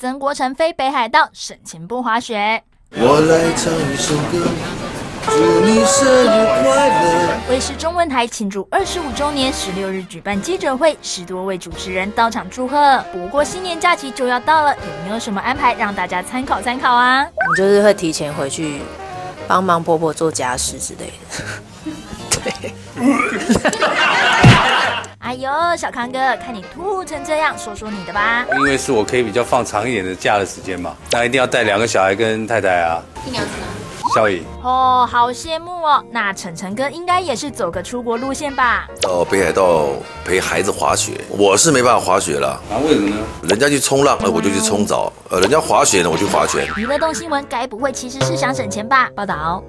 曾国成飞北海道省钱不滑雪。我来唱一首歌，祝你生日快乐。卫视中文台庆祝二十五周年，十六日举办记者会，十多位主持人到场祝贺。不过新年假期就要到了，有没有什么安排让大家参考参考啊？我就是会提前回去帮忙婆婆做家事之类的。对。哎呦，小康哥，看你吐成这样，说说你的吧。因为是我可以比较放长一点的假的时间嘛，那一定要带两个小孩跟太太啊。一娘子呢？效益哦，好羡慕哦。那晨晨哥应该也是走个出国路线吧？到北海道陪孩子滑雪，我是没办法滑雪了。啊？为什么呢？人家去冲浪，呃，我就去冲澡；呃，人家滑雪呢，我去划拳。娱乐动新闻，该不会其实是想省钱吧？报道。